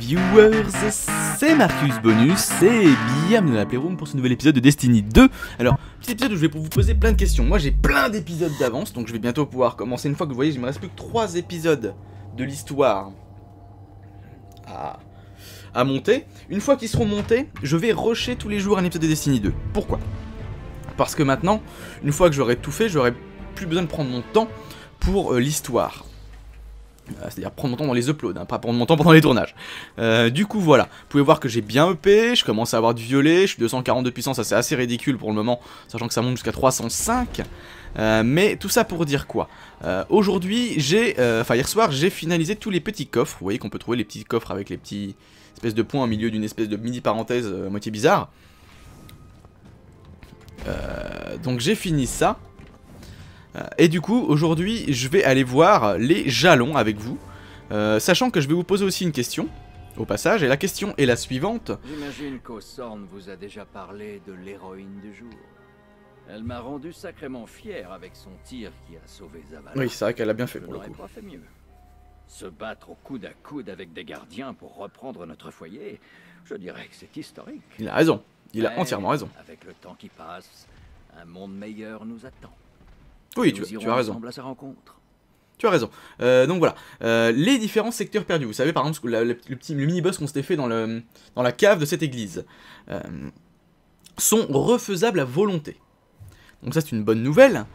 viewers, c'est Marcus Bonus et bienvenue dans la Playroom pour ce nouvel épisode de Destiny 2 Alors, petit épisode où je vais vous poser plein de questions. Moi j'ai plein d'épisodes d'avance, donc je vais bientôt pouvoir commencer. Une fois que vous voyez, il me reste plus que 3 épisodes de l'histoire à, à monter. Une fois qu'ils seront montés, je vais rusher tous les jours un épisode de Destiny 2 Pourquoi? Parce que maintenant, une fois que j'aurai tout fait, j'aurai plus besoin de prendre mon temps pour euh, l'histoire c'est-à-dire prendre mon temps dans les uploads, hein, pas prendre mon temps pendant les tournages. Euh, du coup, voilà. Vous pouvez voir que j'ai bien EP, je commence à avoir du violet, je suis 240 de puissance, ça c'est assez ridicule pour le moment, sachant que ça monte jusqu'à 305. Euh, mais tout ça pour dire quoi? Aujourd'hui, j'ai, enfin hier soir, j'ai finalisé tous les petits coffres. Vous voyez qu'on peut trouver les petits coffres avec les petits espèces de points au milieu d'une espèce de mini parenthèse moitié bizarre. donc j'ai fini ça. Euh, et du coup, aujourd'hui, je vais aller voir les jalons avec vous, euh, sachant que je vais vous poser aussi une question, au passage, et la question est la suivante. J'imagine qu'Osorn vous a déjà parlé de l'héroïne du jour. Elle m'a rendu sacrément fier avec son tir qui a sauvé Zavala. Oui, c'est vrai qu'elle a bien fait pour le coup. pas fait mieux. Se battre au coude à coude avec des gardiens pour reprendre notre foyer, je dirais que c'est historique. Il a raison, il a entièrement raison. Avec le temps qui passe, un monde meilleur nous attend. Oui, tu, as raison. Tu as raison. Euh, donc voilà, euh, les différents secteurs perdus. Vous savez par exemple le, petit, mini-boss qu'on s'était fait dans, le, dans la cave de cette église euh, sont refaisables à volonté. Donc ça c'est une bonne nouvelle.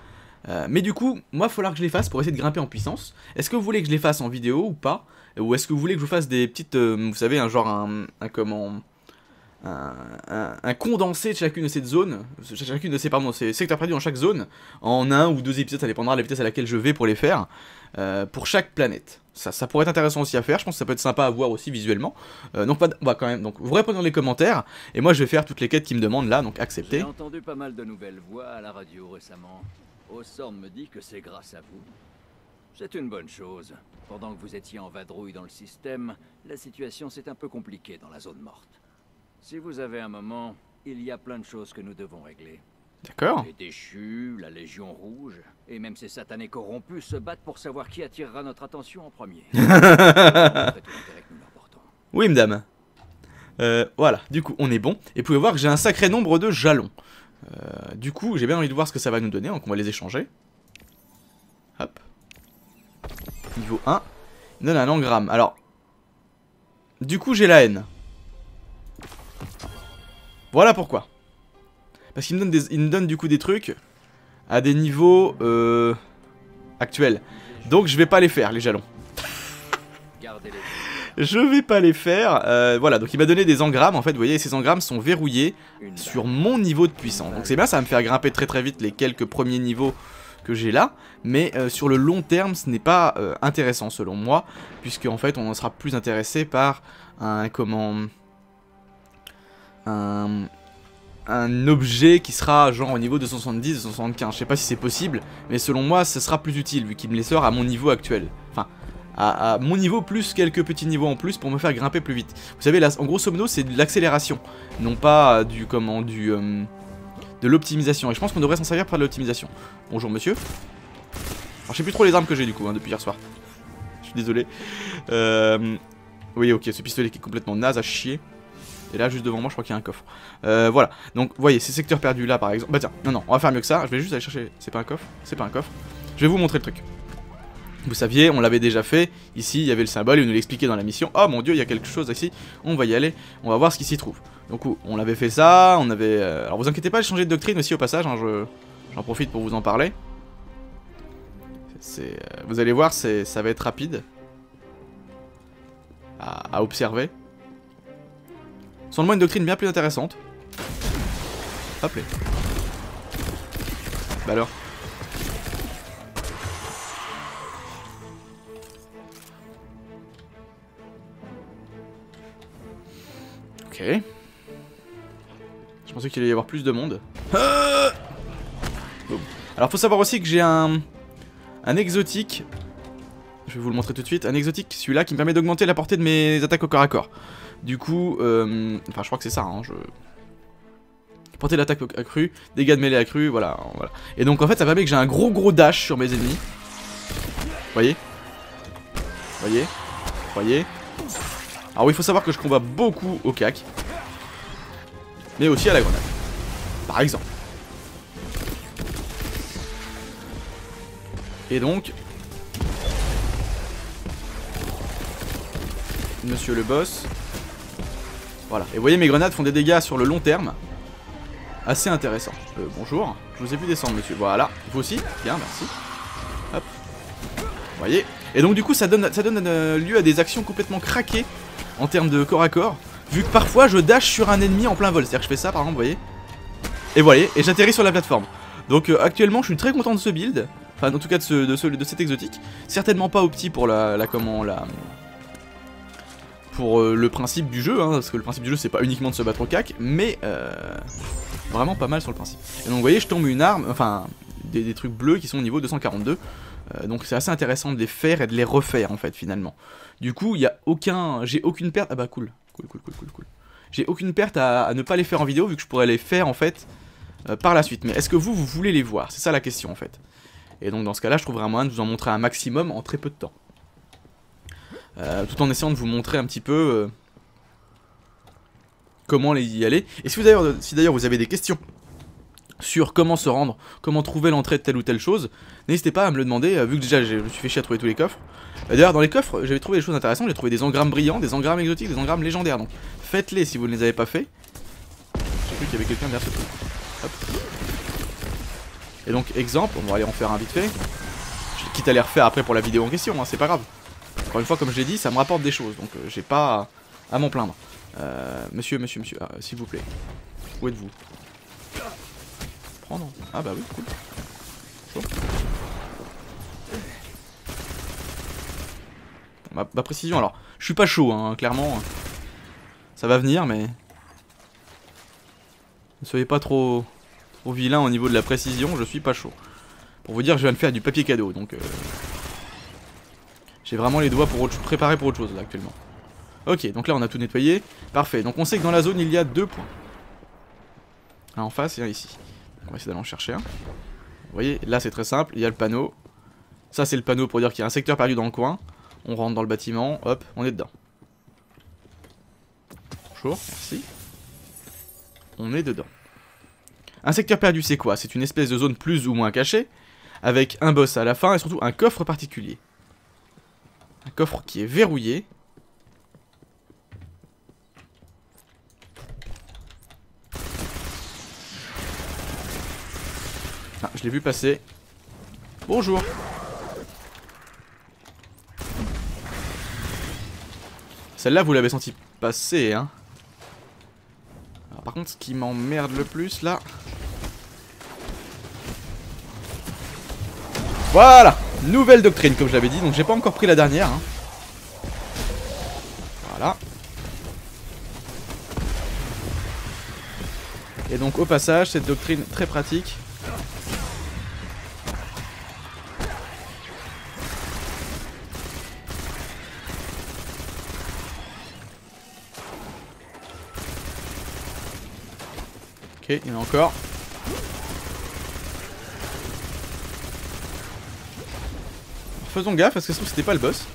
mais du coup, moi il falloir que je les fasse pour essayer de grimper en puissance. Est-ce que vous voulez que je les fasse en vidéo ou pas? Ou est-ce que vous voulez que je vous fasse des petites, vous savez, un genre un, un comment un, condensé de chacune de ces zones, chacune de ces, pardon, ces secteurs perdus dans chaque zone, en un ou deux épisodes, ça dépendra de la vitesse à laquelle je vais pour les faire, euh, pour chaque planète. Ça, ça, pourrait être intéressant aussi à faire, je pense que ça peut être sympa à voir aussi visuellement. Euh, donc on va quand même, donc vous répondez dans les commentaires, et moi je vais faire toutes les quêtes qui me demandent là, donc accepter. J'ai entendu pas mal de nouvelles voix à la radio récemment. Ossorn me dit que c'est grâce à vous. C'est une bonne chose. Pendant que vous étiez en vadrouille dans le système, la situation s'est un peu compliquée dans la zone morte. Si vous avez un moment, il y a plein de choses que nous devons régler. D'accord. Les déchus, la Légion Rouge, et même ces satanés corrompus se battent pour savoir qui attirera notre attention en premier. oui, madame. Euh, voilà, du coup, on est bon. Et vous pouvez voir que j'ai un sacré nombre de jalons. Euh, du coup, j'ai bien envie de voir ce que ça va nous donner, donc on va les échanger. Hop. Niveau 1. Il donne un engramme. Alors, du coup, j'ai la haine. Voilà pourquoi. Parce qu'il me, donne des, il me donne du coup des trucs à des niveaux euh, actuels. Donc je vais pas les faire, les jalons. Je vais pas les faire. Euh, voilà, donc il m'a donné des engrammes. En fait, vous voyez, ces engrammes sont verrouillés sur mon niveau de puissance. Donc c'est bien, ça va me faire grimper très très vite les quelques premiers niveaux que j'ai là. Mais euh, sur le long terme, ce n'est pas intéressant selon moi. Puisque en fait, on en sera plus intéressé par un... comment un, objet qui sera genre au niveau 270, 275. Je sais pas si c'est possible, mais selon moi, ce sera plus utile vu qu'il me les sort à mon niveau actuel. Enfin, à, mon niveau plus quelques petits niveaux en plus pour me faire grimper plus vite. Vous savez, là, en grosso modo, c'est de l'accélération, non pas du comment du euh, de l'optimisation. Et je pense qu'on devrait s'en servir pour de l'optimisation. Bonjour, monsieur. Alors, je sais plus trop les armes que j'ai du coup hein, depuis hier soir. Je suis désolé. Euh, oui, ok, ce pistolet qui est complètement naze à chier. Et là, juste devant moi, je crois qu'il y a un coffre. Euh, voilà. Donc, vous voyez, ces secteurs perdus là, par exemple. Bah tiens, non, non, on va faire mieux que ça. Je vais juste aller chercher. C'est pas un coffre C'est pas un coffre. Je vais vous montrer le truc. Vous saviez, on l'avait déjà fait. Ici, il y avait le symbole, il nous l'expliquait dans la mission. Oh mon dieu, il y a quelque chose ici. On va y aller. On va voir ce qui s'y trouve. Donc, on avait fait ça. On avait. Euh, alors, vous inquiétez pas, j'ai changé de doctrine aussi au passage. Hein, j'en profite pour vous en parler. Euh, vous allez voir, ça va être rapide. à observer. Selon moi, une doctrine bien plus intéressante. Hop là. Bah alors. Ok. Je pensais qu'il allait y avoir plus de monde. Ah Alors faut savoir aussi que j'ai un... Un exotique. Je vais vous le montrer tout de suite. Un exotique, celui-là, qui me permet d'augmenter la portée de mes attaques au corps à corps. Du coup, euh, enfin je crois que c'est ça, hein, je... Portée d'attaque accrue, dégâts de mêlée accrue, voilà, voilà. Et donc en fait ça permet que j'ai un gros gros dash sur mes ennemis. Voyez Voyez Voyez Alors oui, il faut savoir que je combats beaucoup au cac. Mais aussi à la grenade. Par exemple. Et donc... Monsieur le boss. Voilà. Et vous voyez, mes grenades font des dégâts sur le long terme. Assez intéressant. Euh, bonjour. Je vous ai vu descendre, monsieur. Voilà. Vous aussi Bien, merci. Hop. Vous voyez Et donc, du coup, ça donne, ça donne euh, lieu à des actions complètement craquées en termes de corps à corps. Vu que parfois, je dash sur un ennemi en plein vol. C'est-à-dire que je fais ça, par exemple, vous voyez Et voilà. Et j'atterris sur la plateforme. Donc, euh, actuellement, je suis très content de ce build. Enfin, en tout cas, de, ce, de, ce, de cet exotique. Certainement pas opti pour la, la comment, la pour euh, le principe du jeu, hein, parce que le principe du jeu c'est pas uniquement de se battre au cac, mais euh, vraiment pas mal sur le principe. Et donc vous voyez, je tombe une arme, enfin des, trucs bleus qui sont au niveau 242, euh, donc c'est assez intéressant de les faire et de les refaire en fait finalement. Du coup, il y a aucun, j'ai aucune perte, ah bah cool, cool, cool, cool, cool, cool. J'ai aucune perte à, ne pas les faire en vidéo vu que je pourrais les faire en fait par la suite. Mais est-ce que vous, vous voulez les voir? C'est ça la question en fait. Et donc dans ce cas-là, je trouverai un moyen de vous en montrer un maximum en très peu de temps. Euh, tout en essayant de vous montrer un petit peu euh, comment y aller. Et si d'ailleurs si vous avez des questions sur comment se rendre, comment trouver l'entrée de telle ou telle chose, n'hésitez pas à me le demander, euh, vu que déjà je me suis fait chier à trouver tous les coffres. D'ailleurs dans les coffres, j'avais trouvé des choses intéressantes, j'ai trouvé des engrammes brillants, des engrammes exotiques, des engrammes légendaires, donc faites-les si vous ne les avez pas fait. J'ai cru qu'il y avait quelqu'un derrière ce truc. Et donc exemple, on va aller en faire un vite fait. Quitte à les refaire après pour la vidéo en question, hein, c'est pas grave. Encore une fois, comme je l'ai dit, ça me rapporte des choses, donc euh, j'ai pas à, m'en plaindre. Euh, monsieur, monsieur, monsieur, euh, s'il vous plaît. Où êtes-vous? Prendre Ah bah oui, cool. Chaud. Ma, ma, précision, alors, je suis pas chaud, hein, clairement. Ça va venir, mais... Ne soyez pas trop, trop vilain au niveau de la précision, je suis pas chaud. Pour vous dire, je viens de faire du papier cadeau, donc... Euh... J'ai vraiment les doigts pour autre, préparés pour autre chose là actuellement. Ok, donc là on a tout nettoyé. Parfait, donc on sait que dans la zone il y a deux points. Un en face et un ici. On va essayer d'aller en chercher un. Vous voyez, là c'est très simple, il y a le panneau. Ça c'est le panneau pour dire qu'il y a un secteur perdu dans le coin. On rentre dans le bâtiment, hop, on est dedans. Bonjour, merci. On est dedans. Un secteur perdu c'est quoi? C'est une espèce de zone plus ou moins cachée, avec un boss à la fin et surtout un coffre particulier. Un coffre qui est verrouillé. Ah, je l'ai vu passer. Bonjour. Celle-là, vous l'avez senti passer, hein. Alors, par contre, ce qui m'emmerde le plus, là... Voilà Nouvelle doctrine, comme je l'avais dit. Donc j'ai pas encore pris la dernière. Hein. Voilà. Et donc au passage, cette doctrine très pratique. Ok, il y en a encore. Faisons gaffe parce que que c'était pas le boss.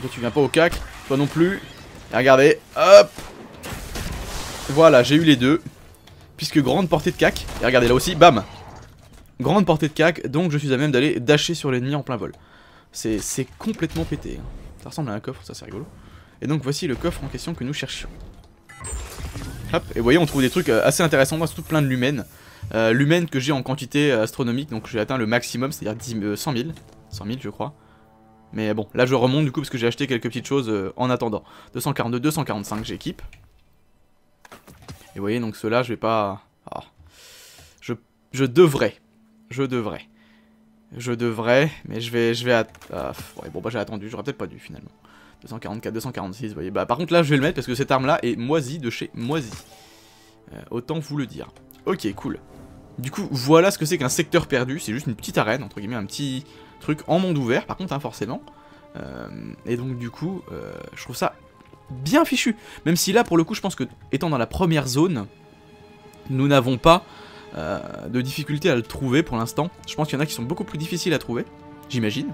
toi tu viens pas au cac, toi non plus. Regardez, hop Voilà, j'ai eu les deux. Puisque grande portée de cac. Et regardez là aussi, bam Grande portée de cac, donc je suis à même d'aller dasher sur l'ennemi en plein vol. C'est complètement pété. Hein. Ça ressemble à un coffre, ça c'est rigolo. Et donc voici le coffre en question que nous cherchions. Hop, et vous voyez on trouve des trucs euh, assez intéressants, surtout plein de lumens. Euh, L'humaine que j'ai en quantité euh, astronomique, donc j'ai atteint le maximum, c'est-à-dire 100 000. 100 000 je crois. Mais bon, là je remonte du coup parce que j'ai acheté quelques petites choses euh, en attendant. 242, 245 j'équipe. Et vous voyez, donc ceux-là, je vais pas... Ah. Je, je devrais. Je devrais. Je devrais, mais je vais... Je vais ah, bon bah j'ai attendu, j'aurais peut-être pas dû finalement. 244, 246, vous voyez. Bah par contre là, je vais le mettre parce que cette arme-là est moisie de chez moisie. autant vous le dire. Ok, cool. Du coup, voilà ce que c'est qu'un secteur perdu. C'est juste une petite arène, entre guillemets, un petit truc en monde ouvert, par contre, hein, forcément. Euh, et donc, du coup, euh, je trouve ça bien fichu. Même si là, pour le coup, je pense que, étant dans la première zone, nous n'avons pas euh, de difficulté à le trouver pour l'instant. Je pense qu'il y en a qui sont beaucoup plus difficiles à trouver, j'imagine.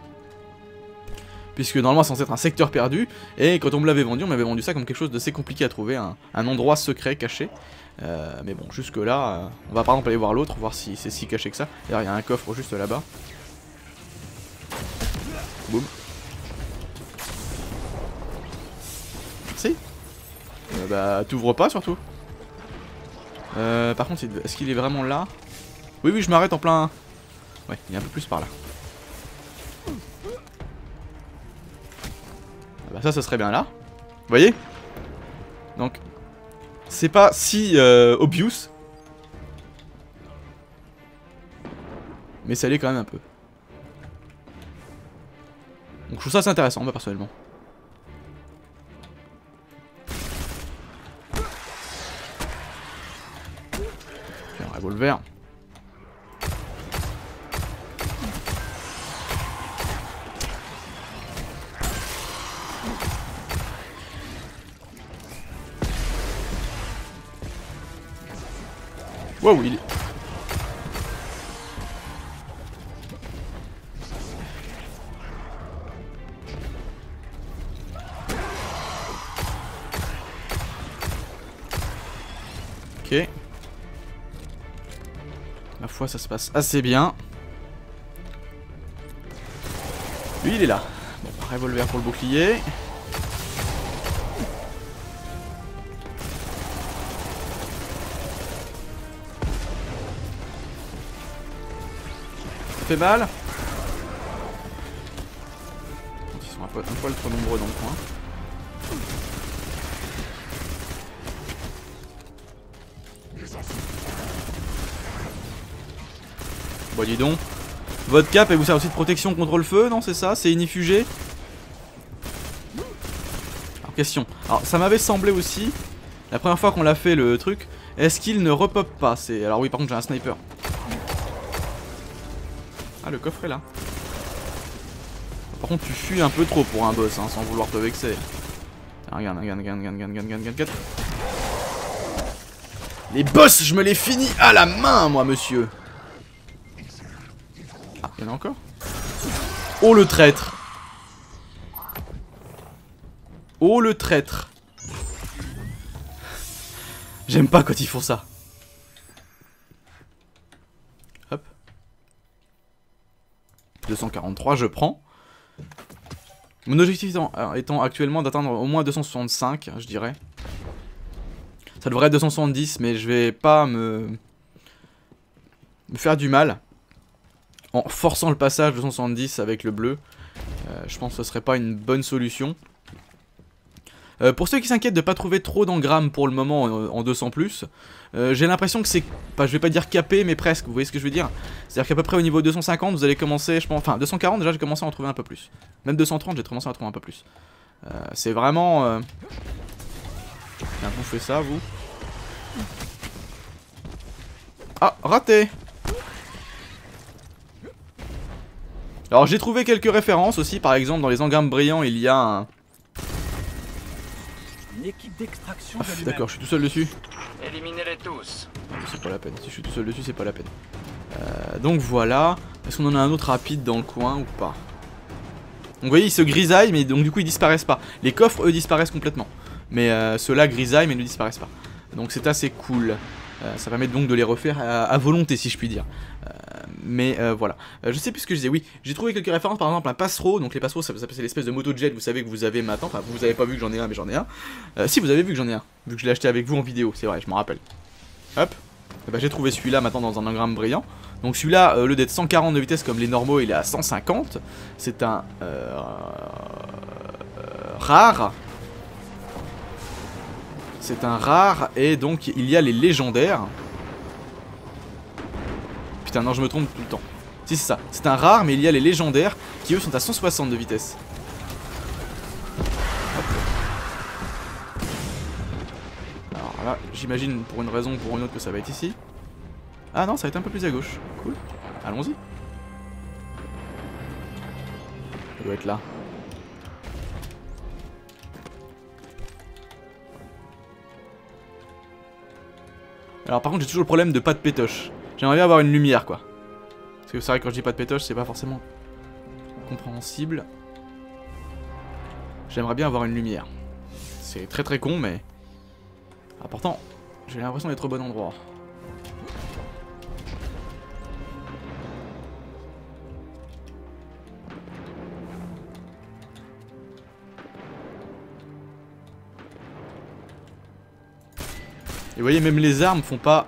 puisque normalement c'est censé être un secteur perdu, et quand on me l'avait vendu, on m'avait vendu ça comme quelque chose d'assez compliqué à trouver, un, endroit secret caché. Euh, mais bon, jusque là, euh, on va par exemple aller voir l'autre, voir si c'est si caché que ça. D'ailleurs, il y a un coffre juste là-bas. Boum. Merci. Euh, bah, t'ouvres pas surtout. Par contre, est-ce qu'il est vraiment là? Oui, oui, je m'arrête en plein... Ouais, il est un peu plus par là. Ah bah ça, ça serait bien là. Vous voyez? Donc, c'est pas si euh, obvious. Mais ça l'est quand même un peu. Donc je trouve ça assez intéressant, moi, personnellement. un revolver. Wow, il est... Ok. La foi, ça se passe assez bien. Lui, il est là. Bon, revolver pour le bouclier. Fait mal. Ils sont un, poil trop nombreux dans le coin. Bon dis donc. Votre cap, elle vous sert aussi de protection contre le feu, non c'est ça? C'est inifugé? Alors question. Alors ça m'avait semblé aussi, la première fois qu'on l'a fait le truc, est-ce qu'il ne repop pas? Alors oui par contre j'ai un sniper. Ah, le coffre est là. Par contre, tu fuis un peu trop pour un boss, hein, sans vouloir te vexer. regarde, regarde, regarde, regarde, regarde, regarde, regarde, regarde. Les boss, je me les finis à la main, moi, monsieur. Ah, il y en a encore Oh, le traître. Oh, le traître. J'aime pas quand ils font ça. 243, je prends. Mon objectif étant, actuellement d'atteindre au moins 265, je dirais. Ça devrait être 270, mais je vais pas me, faire du mal en forçant le passage de 270 avec le bleu. Euh, je pense que ce serait pas une bonne solution. Euh, pour ceux qui s'inquiètent de pas trouver trop d'engrammes pour le moment en, 200+, plus, euh, j'ai l'impression que c'est, pas, je vais pas dire capé, mais presque, vous voyez ce que je veux dire? C'est-à-dire qu'à peu près au niveau 250, vous allez commencer, je pense, enfin 240 déjà j'ai commencé à en trouver un peu plus. Même 230 j'ai commencé à en trouver un peu plus. Euh, c'est vraiment... Tiens, vous faites ça, vous Ah, raté Alors j'ai trouvé quelques références aussi, par exemple dans les engrammes brillants il y a un, d'extraction D'accord, je suis tout seul dessus. Éliminez-les tous. C'est pas la peine. Si je suis tout seul dessus, c'est pas la peine. Euh, donc voilà. Est-ce qu'on en a un autre rapide dans le coin ou pas? Donc vous voyez, ils se grisaillent, mais donc du coup ils disparaissent pas. Les coffres, eux, disparaissent complètement. Mais euh, ceux-là grisaillent, mais ne disparaissent pas. Donc c'est assez cool. Euh, ça permet donc de les refaire à, volonté, si je puis dire. Euh, mais euh, voilà. je sais plus ce que je disais. Oui, j'ai trouvé quelques références, par exemple un passereau. Donc les passereaux, ça, c'est l'espèce de moto jet. Vous savez que vous avez maintenant. Enfin, vous avez pas vu que j'en ai un, mais j'en ai un. si, vous avez vu que j'en ai un. Vu que je l'ai acheté avec vous en vidéo, c'est vrai, je m'en rappelle. Hop. Bah, j'ai trouvé celui-là maintenant dans un engramme brillant. Donc celui-là, lieu d'être 140 de vitesse comme les normaux, il est à 150. C'est un rare. C'est un rare et donc il y a les légendaires. Putain non je me trompe tout le temps. Si c'est ça, c'est un rare mais il y a les légendaires qui eux sont à 160 de vitesse. Alors là j'imagine pour une raison ou pour une autre que ça va être ici. Ah non ça va être un peu plus à gauche. Cool. Allons-y. Ça doit être là. Alors par contre j'ai toujours le problème de pas de pétoche. J'aimerais bien avoir une lumière quoi. Parce que c'est vrai quand je dis pas de pétoche c'est pas forcément compréhensible. J'aimerais bien avoir une lumière. C'est très très con, mais... Ah, pourtant, j'ai l'impression d'être au bon endroit. Et vous voyez, même les armes font pas...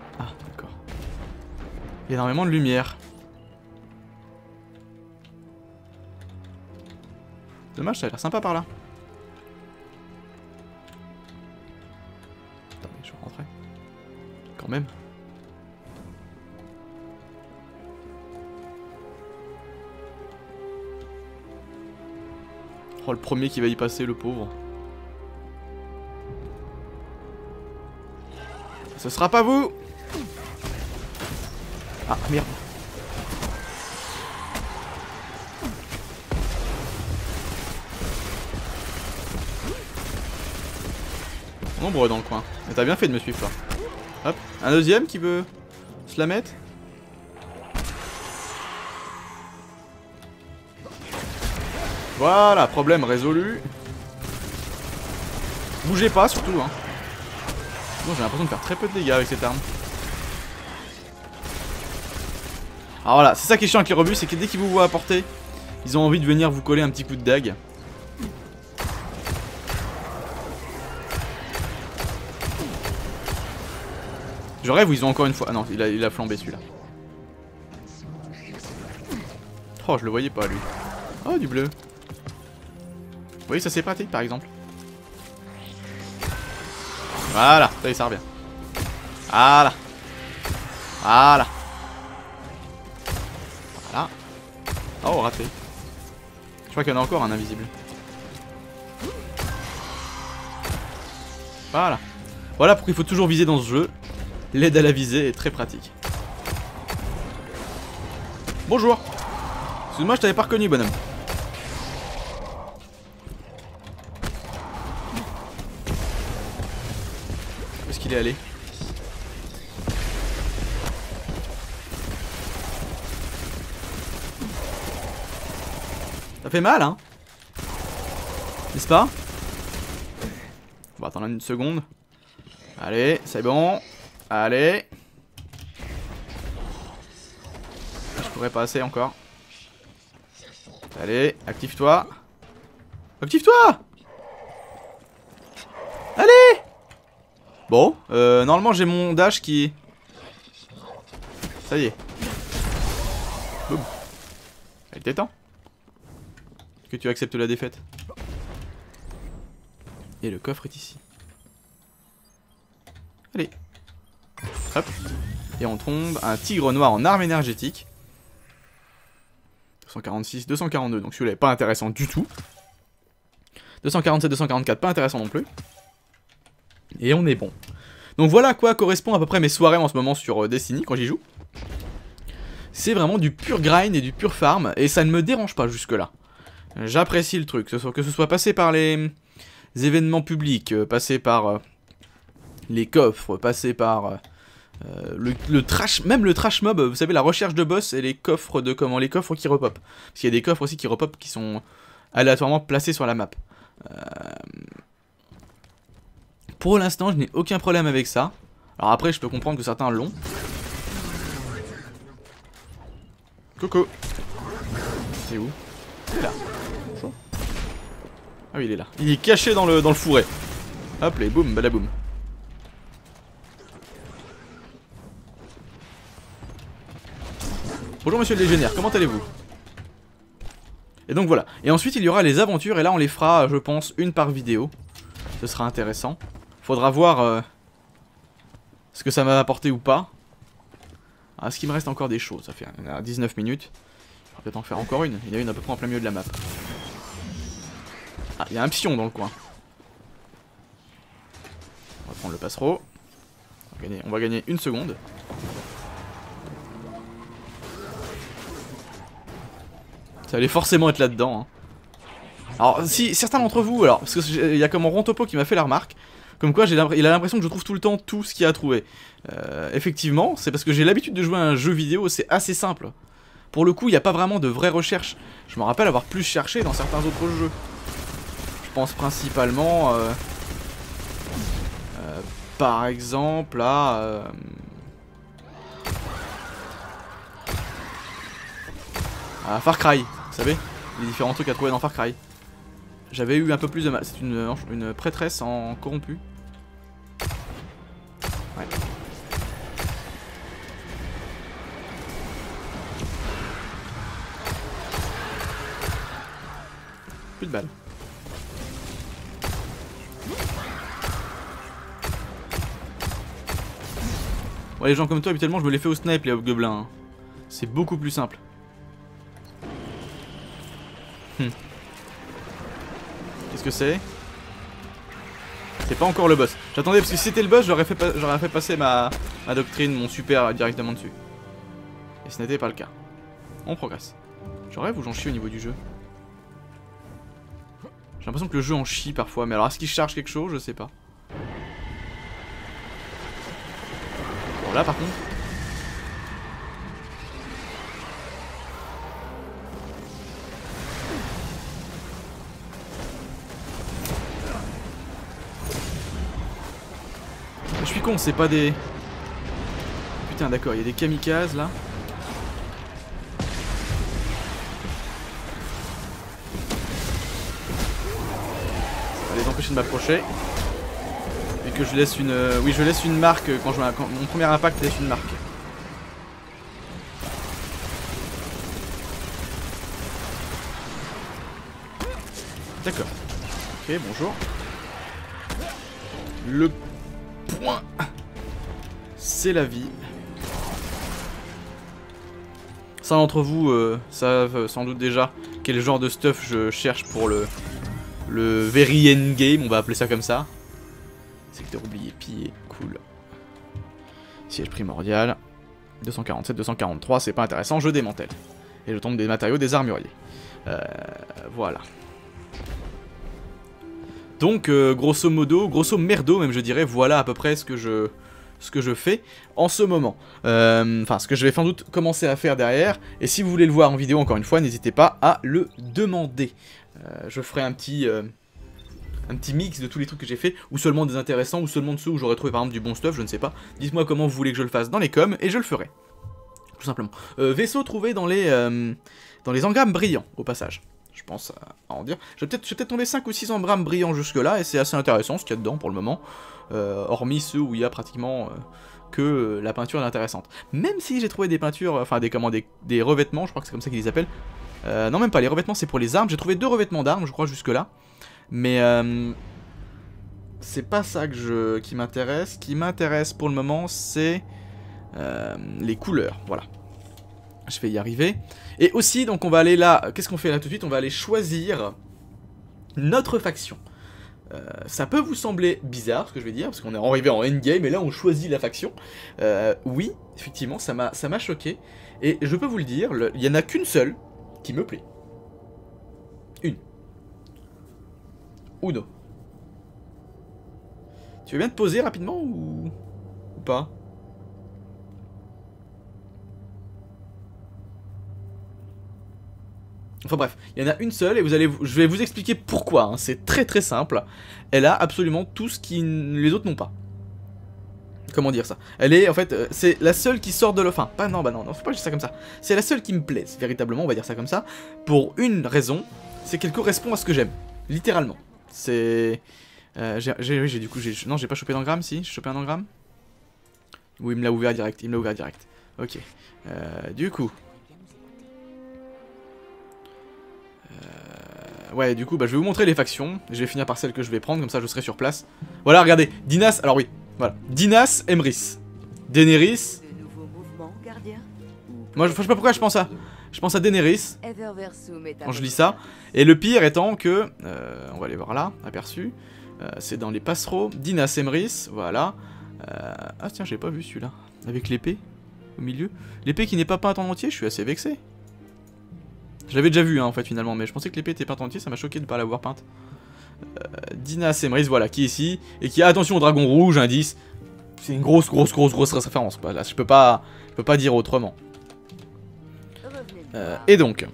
Il y a énormément de lumière. Dommage, ça a l'air sympa par là. Attendez, je vais rentrer. Quand même. Oh, le premier qui va y passer, le pauvre. Ce sera pas vous Ah, merde. Nombreux dans le coin. Mais t'as bien fait de me suivre, toi. Hop, un deuxième qui veut se la mettre Voilà, problème résolu. Bougez pas, surtout, hein. Bon, j'ai l'impression de faire très peu de dégâts avec cette arme. Alors voilà, c'est ça qui est chiant avec les rebus, c'est que dès qu'ils vous voient apporter, ils ont envie de venir vous coller un petit coup de dague. Je rêve où ils ont encore une fois... Ah non, il a, flambé celui-là. Oh, je le voyais pas lui. Oh, du bleu. Vous voyez, ça c'est pratique par exemple. Voilà, ça y est, ça revient. Voilà. Voilà. Oh, raté. Je crois qu'il y en a encore un invisible. Voilà. Voilà pourquoi il faut toujours viser dans ce jeu. L'aide à la visée est très pratique. Bonjour. Excuse-moi, je t'avais pas reconnu, bonhomme. Où est-ce qu'il est allé? Ça fait mal, hein N'est-ce pas? On va attendre une seconde. Allez, c'est bon. Allez. Je pourrais passer encore. Allez, active-toi. Active-toi Allez Bon, euh, normalement j'ai mon dash qui... Ça y est. Boum. Il était. Que tu acceptes la défaite. Et le coffre est ici. Allez. Hop. Et on tombe un tigre noir en arme énergétique. 246, 242, donc celui-là est pas intéressant du tout. 247, 244, pas intéressant non plus. Et on est bon. Donc voilà à quoi correspond à peu près mes soirées en ce moment sur euh, Destiny quand j'y joue. C'est vraiment du pur grind et du pur farm, et ça ne me dérange pas jusque là. J'apprécie le truc, que ce, soit, que ce soit passé par les événements publics, euh, passé par euh, les coffres, passé par euh, le, trash, même le trash mob, vous savez, la recherche de boss et les coffres de comment, les coffres qui repopent. Parce qu'il y a des coffres aussi qui repopent qui sont aléatoirement placés sur la map. Euh, pour l'instant, je n'ai aucun problème avec ça. Alors après, je peux comprendre que certains l'ont. Coco. C'est où? Il est là. Ah oui, il est là. Il est caché dans le, fourré. Hop, les boum. Bonjour monsieur le légionnaire, comment allez-vous? Et donc voilà. Et ensuite il y aura les aventures et là on les fera je pense une par vidéo. Ce sera intéressant. Faudra voir euh, ce que ça m'a apporté ou pas. Ah, est-ce qu'il me reste encore des choses Ça fait 19 minutes. Je vais peut-être en faire encore une. Il y en a une à peu près en plein milieu de la map. Ah, il y a un pion dans le coin. On va prendre le passereau. On va gagner une seconde. Ça allait forcément être là-dedans. Hein. Alors, si certains d'entre vous, alors, parce qu'il y a comme Rontopo qui m'a fait la remarque, comme quoi il a l'impression que je trouve tout le temps tout ce qu'il y a à trouver. Euh, effectivement, c'est parce que j'ai l'habitude de jouer à un jeu vidéo, c'est assez simple. Pour le coup, il n'y a pas vraiment de vraie recherche. Je me rappelle avoir plus cherché dans certains autres jeux. Je pense principalement, euh, euh, par exemple, à... Euh, à Far Cry, vous savez Les différents trucs à trouver dans Far Cry. J'avais eu un peu plus de mal. C'est une, une prêtresse en corrompu. Ouais. Plus de balles. Les gens comme toi, habituellement, je me les fais au snipe, les gobelins. Hein. C'est beaucoup plus simple. Hmm. Qu'est-ce que c'est? C'est pas encore le boss. J'attendais, parce que si c'était le boss, j'aurais fait, fait passer ma, doctrine, mon super directement dessus. Et ce n'était pas le cas. On progresse. J'aurais ou j'en chie au niveau du jeu J'ai l'impression que le jeu en chie parfois, mais alors est-ce qu'il charge quelque chose? Je sais pas. Par contre. Je suis con, c'est pas des... Putain d'accord, il y a des kamikazes là. Ça va les empêcher de m'approcher que je laisse une... Euh, oui, je laisse une marque quand, je, mon premier impact laisse une marque. D'accord. Ok, bonjour. Le point, c'est la vie. Certains d'entre vous euh, savent sans doute déjà quel genre de stuff je cherche pour le, le very endgame, on va appeler ça comme ça. Secteur oublié, pillé, cool. Siège primordial. 247, 243, c'est pas intéressant, je démantèle. Et je tombe des matériaux des armuriers. Euh, voilà. Donc, euh, grosso modo, grosso merdo même je dirais, voilà à peu près ce que je, ce que je fais en ce moment. Euh, enfin, ce que je vais sans doute commencer à faire derrière. Et si vous voulez le voir en vidéo, encore une fois, n'hésitez pas à le demander. je ferai un petit un petit mix de tous les trucs que j'ai fait, ou seulement des intéressants, ou seulement de ceux où j'aurais trouvé par exemple du bon stuff, je ne sais pas. Dites-moi comment vous voulez que je le fasse dans les coms, et je le ferai. Tout simplement. Euh, vaisseau trouvé dans les, euh, dans les engrammes brillants, au passage. Je pense à, en dire. Je vais peut-être peut tomber 5 ou 6 engrammes brillants jusque-là, et c'est assez intéressant ce qu'il y a dedans pour le moment. Euh, hormis ceux où il y a pratiquement que la peinture est intéressante. Même si j'ai trouvé des peintures, enfin des, comment, des, des revêtements, je crois que c'est comme ça qu'ils les appellent. non même pas, les revêtements c'est pour les armes. J'ai trouvé deux revêtements d'armes, je crois, jusque-là. Mais euh, c'est pas ça que je, qui m'intéresse. Ce qui m'intéresse pour le moment, c'est euh, les couleurs. Voilà. Je vais y arriver. Et aussi, donc on va aller là... Qu'est-ce qu'on fait là tout de suite? On va aller choisir notre faction. Euh, ça peut vous sembler bizarre ce que je vais dire, parce qu'on est arrivé en endgame et là on choisit la faction. oui, effectivement, ça m'a choqué. Et je peux vous le dire, il n'y en a qu'une seule qui me plaît. Une. Uno. Tu veux bien te poser rapidement ou, pas Enfin bref, il y en a une seule et vous allez, je vais vous expliquer pourquoi. Hein. C'est très très simple. Elle a absolument tout ce qui les autres n'ont pas. Comment dire ça? Elle est en fait, euh, c'est la seule qui sort de l'offre. Enfin, pas non, bah non, non, faut pas dire ça comme ça. C'est la seule qui me plaise, véritablement, on va dire ça comme ça. Pour une raison, c'est qu'elle correspond à ce que j'aime, littéralement. C'est... Euh, j'ai du coup... Non, j'ai pas chopé d'engramme, si J'ai chopé un engramme? Oui, il me l'a ouvert direct, il me l'a ouvert direct. Ok. Euh, du coup... Euh, ouais, du coup, bah, je vais vous montrer les factions. Je vais finir par celle que je vais prendre, comme ça je serai sur place. Voilà, regardez. Dinas... Alors oui, voilà. Dinas, Emrys. Daenerys... Moi, je, je sais pas pourquoi je pense à... Je pense à Daenerys. Quand je lis ça. Et le pire étant que, euh, on va aller voir là, aperçu, euh, c'est dans les passereaux d'Ina Semris, voilà. Euh, ah tiens, j'ai pas vu celui-là. Avec l'épée au milieu. L'épée qui n'est pas peinte en entier, je suis assez vexé. Je l'avais déjà vu hein, en fait finalement, mais je pensais que l'épée était peinte en entier, ça m'a choqué de ne pas l'avoir peinte. Dina Semris, voilà, qui est ici, et qui a attention au dragon rouge, indice. C'est une grosse, grosse, grosse, grosse référence. Là, je peux pas, je peux pas dire autrement. Et donc,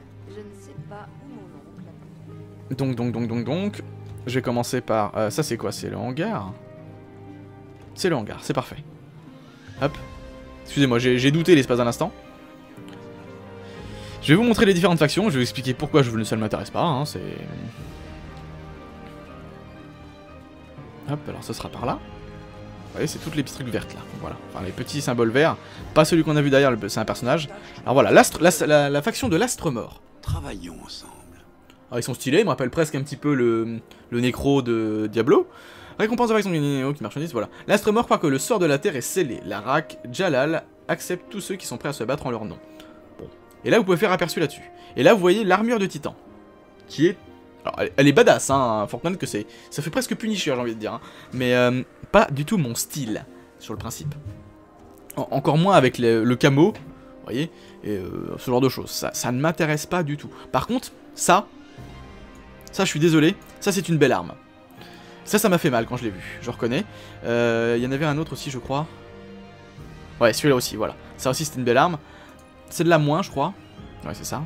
donc, donc, donc, donc, donc. je vais commencer par... euh, ça c'est quoi? C'est le hangar? C'est le hangar, c'est parfait. Hop. Excusez-moi, j'ai douté l'espace d'un instant. Je vais vous montrer les différentes factions, je vais vous expliquer pourquoi je ne ça ne m'intéresse pas, hein, c'est... Hop, alors ça sera par là. Vous voyez, c'est toutes les petits trucs vertes là. Voilà, enfin les petits symboles verts. Pas celui qu'on a vu derrière, c'est un personnage. Alors voilà, l'astre, la, la- la faction de l'astre mort. Travaillons ensemble. Alors ils sont stylés, ils me rappellent presque un petit peu le, le nécro de Diablo. Récompense de faction qui marchandise, voilà. L'astre mort croit que le sort de la terre est scellé. La RAC, Jalal, accepte tous ceux qui sont prêts à se battre en leur nom. Bon. Et là vous pouvez faire aperçu là-dessus. Et là vous voyez l'armure de Titan. Qui est... Alors elle, est badass, hein, Fortnite que c'est... Ça fait presque Punisher j'ai envie de dire. hein. Mais euh, pas du tout mon style, sur le principe. En- encore moins avec le, camo, vous voyez, et euh, ce genre de choses. Ça, ça ne m'intéresse pas du tout. Par contre, ça, ça je suis désolé, ça c'est une belle arme. Ça, ça m'a fait mal quand je l'ai vu, je reconnais. Euh, Il y en avait un autre aussi, je crois. Ouais, celui-là aussi, voilà. Ça aussi c'était une belle arme. C'est de la moins, je crois. Ouais, c'est ça.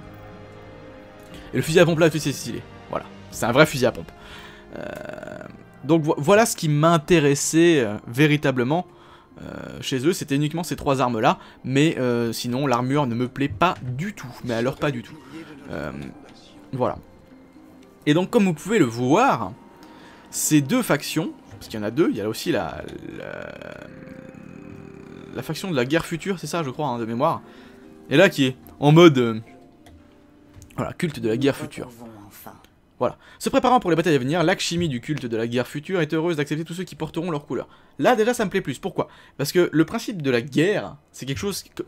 Et le fusil à pompe là, c'est stylé. Voilà, c'est un vrai fusil à pompe. Euh, donc vo- voilà ce qui m'intéressait euh, véritablement euh, chez eux, c'était uniquement ces trois armes là, mais sinon l'armure ne me plaît pas du tout, mais alors pas du tout. Voilà. Et donc comme vous pouvez le voir, ces deux factions, parce qu'il y en a deux, il y a aussi la, la, faction de la guerre future, c'est ça je crois, hein, de mémoire, et là qui est en mode... voilà, culte de la guerre future. Voilà. Se préparant pour les batailles à venir, l'alchimie du culte de la guerre future est heureuse d'accepter tous ceux qui porteront leur couleur. Là, déjà, ça me plaît plus. Pourquoi? Parce que le principe de la guerre, c'est quelque chose que...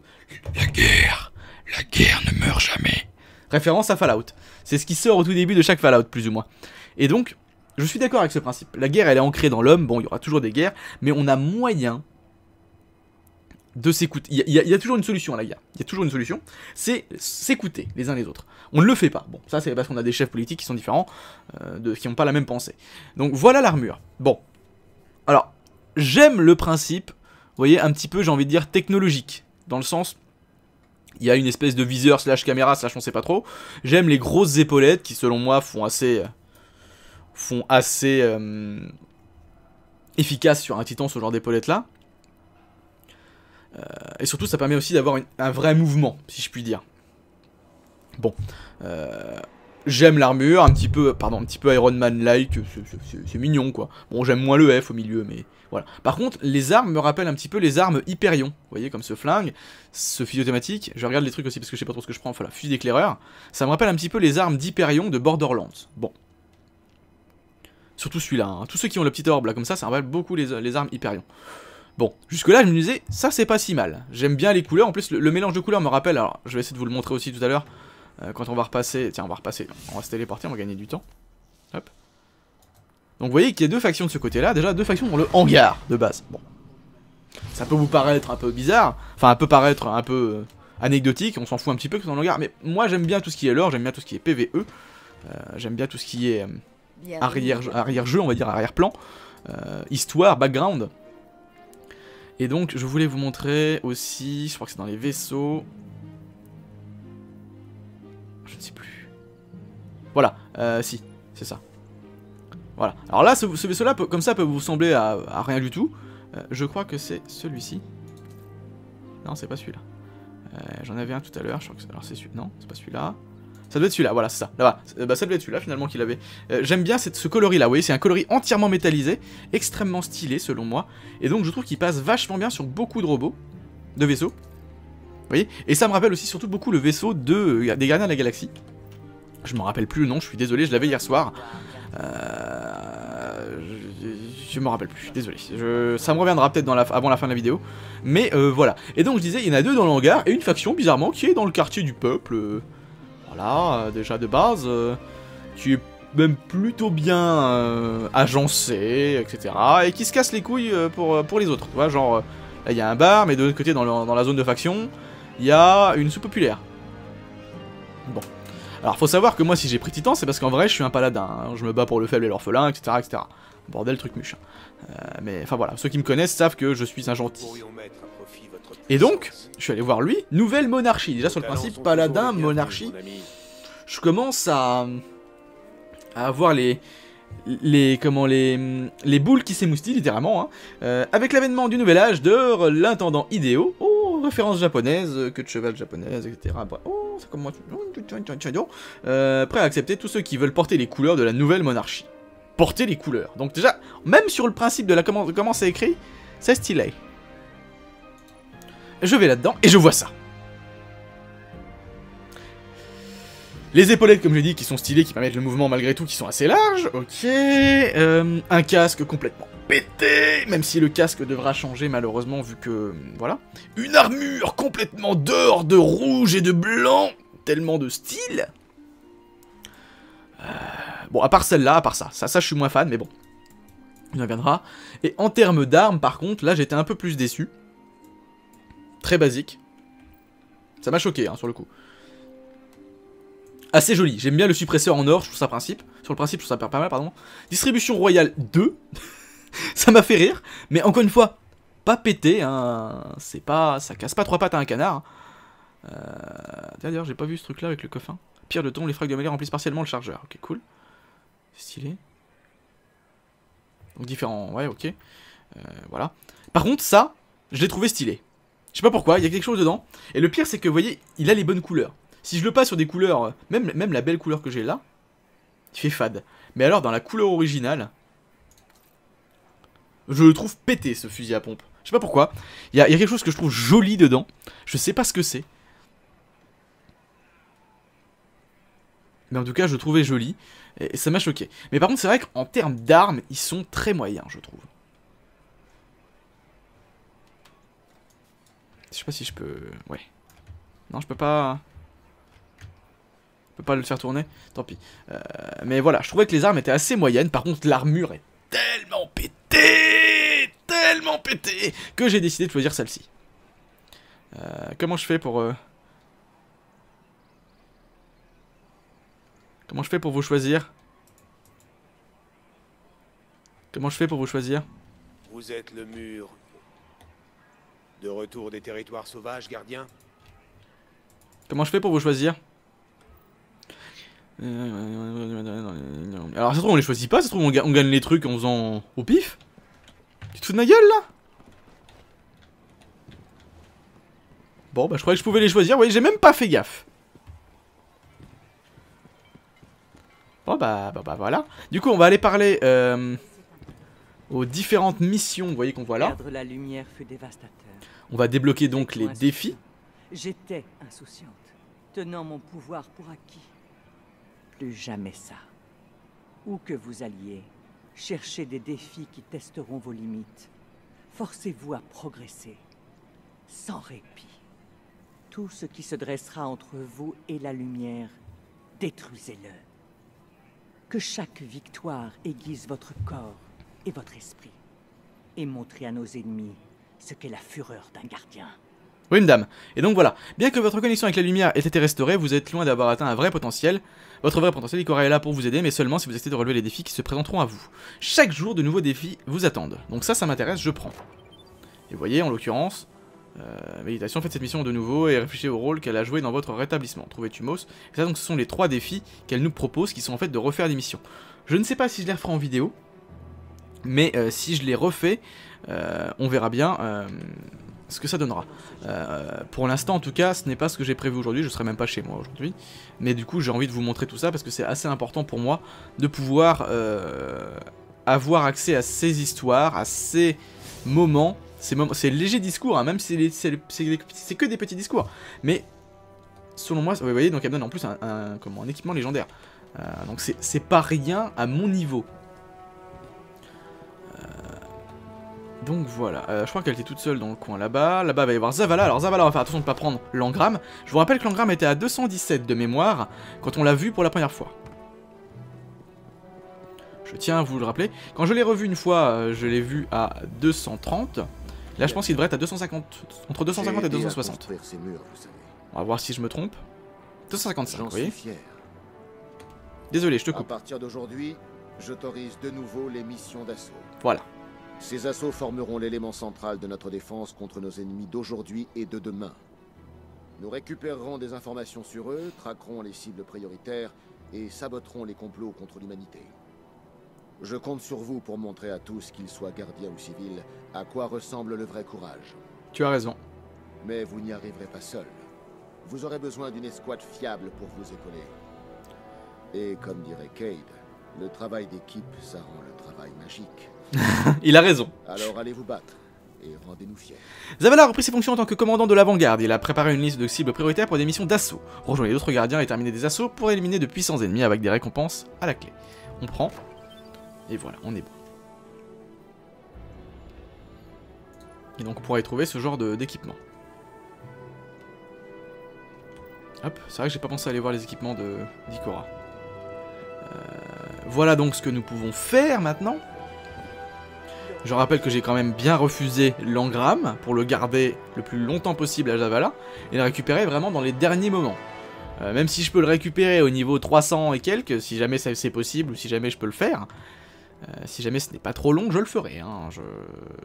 La guerre La guerre ne meurt jamais Référence à Fallout. C'est ce qui sort au tout début de chaque Fallout, plus ou moins. Et donc, je suis d'accord avec ce principe. La guerre, elle est ancrée dans l'homme. Bon, il y aura toujours des guerres, mais on a moyen de s'écouter. Il y, a- toujours une solution à la guerre. Il y a toujours une solution. C'est s'écouter les uns les autres. On ne le fait pas. Bon, ça c'est parce qu'on a des chefs politiques qui sont différents, euh, qui n'ont pas la même pensée. Donc voilà l'armure. Bon. Alors, j'aime le principe, vous voyez, un petit peu, j'ai envie de dire, technologique. Dans le sens, il y a une espèce de viseur slash caméra slash on sait pas trop. J'aime les grosses épaulettes qui, selon moi, font assez... font assez... euh, efficace sur un titan, ce genre d'épaulettes là. Euh, et surtout, ça permet aussi d'avoir un vrai mouvement, si je puis dire. Bon. Euh, j'aime l'armure, un petit peu, pardon, un petit peu Iron Man-like, c'est mignon quoi. Bon, j'aime moins le F au milieu, mais voilà. Par contre, les armes me rappellent un petit peu les armes Hyperion. Vous voyez, comme ce flingue, ce fusil automatique. Je regarde les trucs aussi parce que je sais pas trop ce que je prends. Voilà, fusil d'éclaireur. Ça me rappelle un petit peu les armes d'Hyperion de Borderlands. Bon. Surtout celui-là. hein. Tous ceux qui ont le petit orbe là comme ça, ça me rappelle beaucoup les, les armes Hyperion. Bon, jusque-là, je me disais, ça c'est pas si mal. J'aime bien les couleurs. En plus, le, le mélange de couleurs me rappelle. Alors, je vais essayer de vous le montrer aussi tout à l'heure. euh, quand on va repasser. Tiens, on va repasser. On va se téléporter, on va gagner du temps. Hop. Donc, vous voyez qu'il y a deux factions de ce côté-là. Déjà, deux factions dans le hangar de base. Bon. Ça peut vous paraître un peu bizarre. Enfin, un peu paraître un peu euh, anecdotique. On s'en fout un petit peu que dans le hangar. Mais moi, j'aime bien tout ce qui est lore. J'aime bien tout ce qui est PVE. euh, j'aime bien tout ce qui est. euh, arrière, arrière jeu, on va dire arrière plan, euh, histoire, background. Et donc je voulais vous montrer aussi, je crois que c'est dans les vaisseaux. Je ne sais plus. Voilà, euh, si, c'est ça. Voilà. Alors là, ce, vaisseau-là, comme ça, peut vous sembler à, rien du tout. Euh, je crois que c'est celui-ci. Non, c'est pas celui-là. Euh, J'en avais un tout à l'heure. Je crois que alors c'est celui. Non, c'est pas celui-là. Ça doit être celui-là. Voilà, c'est ça. Là-bas. Euh, Bah, ça doit être celui-là finalement qu'il avait. Euh, J'aime bien ce coloris-là. Vous voyez, c'est un coloris entièrement métallisé, extrêmement stylé selon moi. Et donc je trouve qu'il passe vachement bien sur beaucoup de robots, de vaisseaux. Vous voyez Et ça me rappelle aussi surtout beaucoup le vaisseau de, euh, des Gardiens de la Galaxie. Je me rappelle plus le nom, je suis désolé, je l'avais hier soir. Je, me rappelle plus, désolé. Ça me reviendra peut-être avant la fin de la vidéo. Mais voilà. Et donc je disais, il y en a deux dans le hangar et une faction bizarrement qui est dans le quartier du peuple. Voilà, euh, déjà de base, euh, qui est même plutôt bien euh, agencé, etc. Et qui se casse les couilles pour, pour les autres. Tu vois, genre, là il y a un bar, mais de l'autre côté, dans, dans la zone de faction, il y a une sous populaire. Bon. Alors faut savoir que moi si j'ai pris Titan c'est parce qu'en vrai je suis un paladin, hein. je me bats pour le faible et l'orphelin, etc., etc. Bordel truc muche. Euh, mais enfin voilà, ceux qui me connaissent savent que je suis un gentil. Et donc, je suis allé voir lui, nouvelle monarchie. Déjà sur le principe, paladin, monarchie, je commence à, à avoir les, les comment les, les boules qui s'émoustillent littéralement hein. Euh, avec l'avènement du nouvel âge de l'intendant idéo oh référence japonaise que de cheval japonaise etc oh ça commence. Euh, prêt à accepter tous ceux qui veulent porter les couleurs de la nouvelle monarchie. Porter les couleurs. Donc déjà même sur le principe de la comment, comment c'est écrit c'est stylé je vais là-dedans et je vois ça Les épaulettes, comme je dit, qui sont stylées, qui permettent le mouvement malgré tout, qui sont assez larges. Ok. Euh, un casque complètement pété, même si le casque devra changer malheureusement vu que... Voilà. Une armure complètement d'or, de rouge et de blanc. Tellement de style. Euh, bon, à part celle-là, à part ça. Ça, ça, je suis moins fan, mais bon. Il en viendra. Et en termes d'armes, par contre, là, j'étais un peu plus déçu. Très basique. Ça m'a choqué, hein, sur le coup assez joli. J'aime bien le suppresseur en or, je trouve ça principe. Sur le principe, je trouve ça pas mal, pardon. Distribution royale 2. ça m'a fait rire. Mais encore une fois, pas pété, hein. C'est pas. Ça casse pas trois pattes à un canard. Euh... D'ailleurs, j'ai pas vu ce truc là avec le coffin. Pire de ton, les frags de mêlée remplissent partiellement le chargeur. Ok, cool. Stylé. Donc différents. Ouais, ok. Euh, voilà. Par contre, ça, je l'ai trouvé stylé. Je sais pas pourquoi, il y a quelque chose dedans. Et le pire, c'est que, vous voyez, il a les bonnes couleurs. Si je le passe sur des couleurs, euh, même, même la belle couleur que j'ai là, il fait fade. Mais alors dans la couleur originale, je le trouve pété ce fusil à pompe. Je sais pas pourquoi. Il y, a quelque chose que je trouve joli dedans. Je sais pas ce que c'est. Mais en tout cas, je le trouvais joli. Et ça m'a choqué. Mais par contre, c'est vrai qu'en termes d'armes, ils sont très moyens, je trouve. Je sais pas si je peux... Ouais. Non, je peux pas pas le faire tourner, tant pis. Euh, mais voilà, je trouvais que les armes étaient assez moyennes, par contre l'armure est tellement pétée, tellement pétée, que j'ai décidé de choisir celle-ci. Euh, comment je fais pour... Euh, comment je fais pour vous choisir? Comment je fais pour vous choisir? Vous êtes le mur. De retour des territoires sauvages, gardien Comment je fais pour vous choisir alors ça se trouve on les choisit pas, ça se trouve on, gagne les trucs en faisant au pif Tu te fous de ma gueule là Bon bah je croyais que je pouvais les choisir, vous voyez j'ai même pas fait gaffe. Bon bah, bah, bah voilà. Du coup on va aller parler euh, aux différentes missions, vous voyez qu'on voit là la lumière fut dévastateur. On va débloquer donc les défis J'étais insouciante, tenant mon pouvoir pour acquis plus jamais ça. Où que vous alliez, cherchez des défis qui testeront vos limites. Forcez-vous à progresser, sans répit. Tout ce qui se dressera entre vous et la lumière, détruisez-le. Que chaque victoire aiguise votre corps et votre esprit, et montrez à nos ennemis ce qu'est la fureur d'un gardien. Oui, madame. Et donc voilà, bien que votre connexion avec la lumière ait été restaurée, vous êtes loin d'avoir atteint un vrai potentiel. Votre vrai potentiel, Ikora est là pour vous aider, mais seulement si vous essayez de relever les défis qui se présenteront à vous. Chaque jour, de nouveaux défis vous attendent. Donc ça, ça m'intéresse, je prends. Et vous voyez, en l'occurrence, euh, méditation, faites cette mission de nouveau et réfléchissez au rôle qu'elle a joué dans votre rétablissement. Trouvez Tumos. Et ça, donc, ce sont les trois défis qu'elle nous propose, qui sont en fait de refaire des missions. Je ne sais pas si je les referai en vidéo, mais euh, si je les refais, euh, on verra bien ce que ça donnera. Euh, pour l'instant, en tout cas, ce n'est pas ce que j'ai prévu aujourd'hui, je serai même pas chez moi aujourd'hui. Mais du coup, j'ai envie de vous montrer tout ça parce que c'est assez important pour moi de pouvoir euh, avoir accès à ces histoires, à ces moments, ces, moments, ces légers discours, hein, même si c'est que des petits discours. Mais selon moi, vous voyez, donc elle donne en plus un, comment, un équipement légendaire. Euh, donc c'est pas rien à mon niveau. Donc voilà, euh, je crois qu'elle était toute seule dans le coin là-bas. Là-bas, il va y avoir Zavala. Alors Zavala, on va faire attention de ne pas prendre l'engramme. Je vous rappelle que l'engramme était à 217 de mémoire quand on l'a vu pour la première fois. Je tiens à vous le rappeler. Quand je l'ai revu une fois, euh, je l'ai vu à 230. Là, je pense qu'il devrait être à 250, entre 250 et 260. On va voir si je me trompe. 255, vous voyez Désolé, je te coupe. À partir d'aujourd'hui, j'autorise de nouveau les missions d'assaut. Voilà. Ces assauts formeront l'élément central de notre défense contre nos ennemis d'aujourd'hui et de demain. Nous récupérerons des informations sur eux, traquerons les cibles prioritaires et saboterons les complots contre l'humanité. Je compte sur vous pour montrer à tous, qu'ils soient gardiens ou civils, à quoi ressemble le vrai courage. Tu as raison. Mais vous n'y arriverez pas seul. Vous aurez besoin d'une escouade fiable pour vous épauler. Et comme dirait Cade, le travail d'équipe, ça rend le travail magique. Il a raison. Alors allez vous battre et rendez-nous fiers. Zavala a repris ses fonctions en tant que commandant de l'avant-garde. Il a préparé une liste de cibles prioritaires pour des missions d'assaut. Rejoignez d'autres gardiens et terminez des assauts pour éliminer de puissants ennemis avec des récompenses à la clé. On prend. Et voilà, on est bon. Et donc on pourra y trouver ce genre de- d'équipement. Hop, c'est vrai que j'ai pas pensé à aller voir les équipements de d'Ikora. Euh, voilà donc ce que nous pouvons faire maintenant. Je rappelle que j'ai quand même bien refusé l'engramme pour le garder le plus longtemps possible à Javala et le récupérer vraiment dans les derniers moments. Euh, même si je peux le récupérer au niveau 300 et quelques, si jamais c'est possible ou si jamais je peux le faire, euh, si jamais ce n'est pas trop long, je le ferai. hein.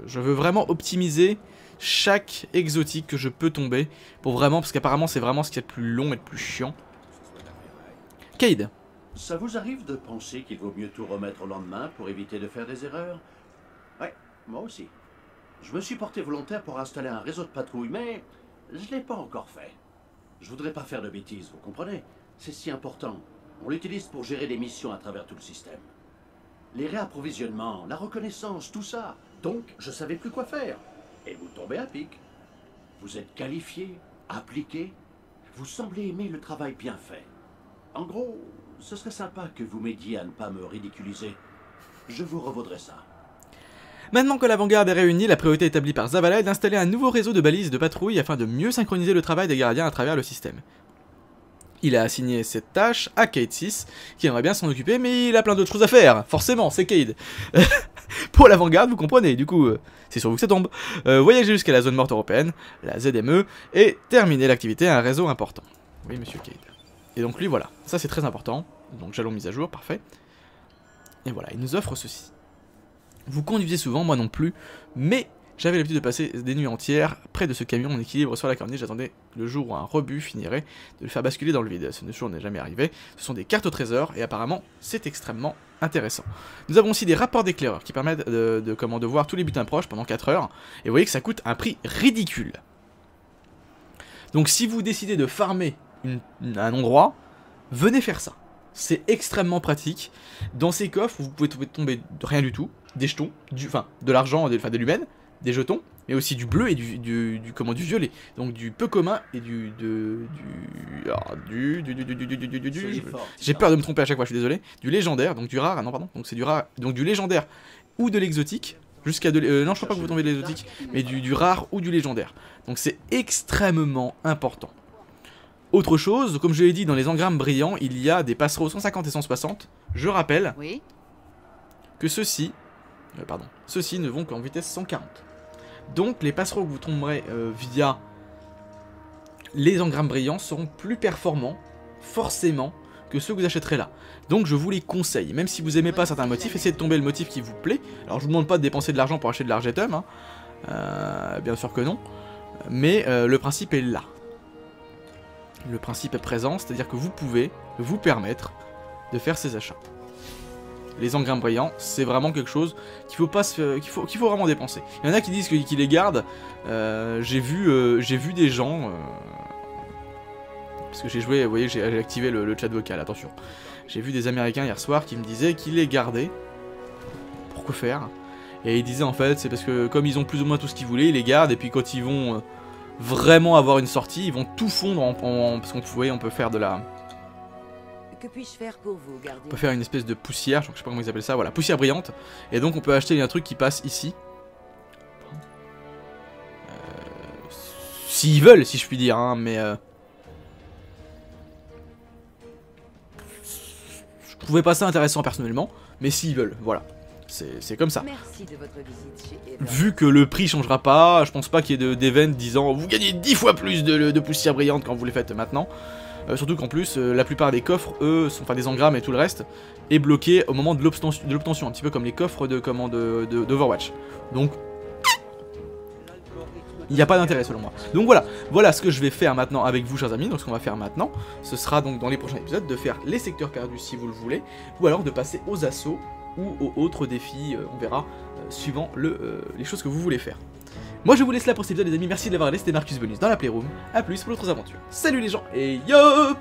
Je, veux vraiment optimiser chaque exotique que je peux tomber pour vraiment, parce qu'apparemment c'est vraiment ce qui est le plus long et le plus chiant. Cade, Ça vous arrive de penser qu'il vaut mieux tout remettre au lendemain pour éviter de faire des erreurs? Moi aussi. Je me suis porté volontaire pour installer un réseau de patrouille, mais je ne l'ai pas encore fait. Je voudrais pas faire de bêtises, vous comprenez? C'est si important. On l'utilise pour gérer des missions à travers tout le système. Les réapprovisionnements, la reconnaissance, tout ça. Donc, je savais plus quoi faire. Et vous tombez à pic. Vous êtes qualifié, appliqué. Vous semblez aimer le travail bien fait. En gros, ce serait sympa que vous m'aidiez à ne pas me ridiculiser. Je vous revaudrai ça. Maintenant que l'avant-garde est réunie, la priorité établie par Zavala est d'installer un nouveau réseau de balises de patrouille afin de mieux synchroniser le travail des gardiens à travers le système. Il a assigné cette tâche à Cade 6, qui aimerait bien s'en occuper, mais il a plein d'autres choses à faire. Forcément, c'est Cade. Pour l'avant-garde, vous comprenez, du coup, euh, c'est sur vous que ça tombe. Euh, voyager jusqu'à la zone morte européenne, la ZME, et terminer l'activité à un réseau important. Oui, monsieur Cade. Et donc lui, voilà. Ça, c'est très important. Donc jalon mise à jour, parfait. Et voilà, il nous offre ceci. Vous conduisez souvent, moi non plus, mais j'avais l'habitude de passer des nuits entières près de ce camion en équilibre sur la corniche. J'attendais le jour où un rebut finirait de le faire basculer dans le vide. Ce jour n'est jamais arrivé. Ce sont des cartes au trésor et apparemment c'est extrêmement intéressant. Nous avons aussi des rapports d'éclaireurs qui permettent de, voir tous les butins proches pendant 4 heures. Et vous voyez que ça coûte un prix ridicule. Donc si vous décidez de farmer un endroit, venez faire ça. C'est extrêmement pratique. Dans ces coffres, vous pouvez tomber- tomber de rien du tout, des jetons, du, enfin de l'argent, de, enfin de l'humaine, des jetons, mais aussi du bleu et du, du, du, comment, du violet. Donc du peu commun et du... De, du, alors, du, du, du, du, du, du, du J'ai peur de me tromper à chaque fois, je suis désolé. Du légendaire, donc du rare, non pardon, donc c'est du rare, donc du légendaire ou de l'exotique, jusqu'à de... Euh, non, je crois pas que vous tombez de l'exotique, mais du, du rare ou du légendaire. Donc c'est extrêmement important. Autre chose, comme je l'ai dit, dans les engrammes brillants, il y a des passereaux 150 et 160. Je rappelle oui. que ceux-ci euh, pardon, ceux-ci ne vont qu'en vitesse 140. Donc les passereaux que vous tomberez euh, via les engrammes brillants seront plus performants, forcément, que ceux que vous achèterez là. Donc je vous les conseille, même si vous aimez pas certains motifs, essayez de tomber le motif qui vous plaît. Alors je vous demande pas de dépenser de l'argent pour acheter de l'argetum, hein. Euh, bien sûr que non, mais le principe est là. Le principe est présent, c'est-à-dire que vous pouvez vous permettre de faire ces achats. Les engrammes brillants, c'est vraiment quelque chose qu'il faut pas se- faut, vraiment dépenser. Il y en a qui disent qu'ils les gardent. euh, j'ai vu, euh, j'ai vu des gens. euh, parce que j'ai joué, vous voyez, j'ai activé le, chat vocal. Attention. J'ai vu des Américains hier soir qui me disaient qu'ils les gardaient. Pourquoi faire Et ils disaient en fait, c'est parce que comme ils ont plus ou moins tout ce qu'ils voulaient, ils les gardent. Et puis quand ils vont vraiment avoir une sortie, ils vont tout fondre en, en- parce qu'on on peut faire de la, Que puis-je faire pour vous, on peut faire une espèce de poussière, je sais pas comment ils appellent ça, voilà, poussière brillante. Et donc on peut acheter un truc qui passe ici. Euh, S'ils veulent, si je puis dire, hein, mais... euh, Je trouvais pas ça intéressant personnellement, mais s'ils veulent, voilà. C'est comme ça. Merci de votre visite chez Eva. Vu que le prix changera pas, je pense pas qu'il y ait de- d'event disant vous gagnez 10 fois plus de, de poussière brillante quand vous les faites maintenant. Euh, surtout qu'en plus, euh, la plupart des coffres, eux, sont, enfin des engrammes et tout le reste, est bloqué au moment de l'obtention, de un petit peu comme les coffres de comment de, de- d'Overwatch. Donc, il n'y a pas d'intérêt selon moi. Donc voilà, voilà ce que je vais faire maintenant avec vous, chers amis. Donc ce qu'on va faire maintenant, ce sera donc dans les prochains épisodes de faire les secteurs perdus si vous le voulez, ou alors de passer aux assauts ou aux autres défis, euh, on verra, euh, suivant le, euh, les choses que vous voulez faire. Moi je vous laisse là pour cet épisode les amis, merci de l'avoir laissé, Marcus Bonus dans la Playroom, a plus pour d'autres aventures. Salut les gens, et yop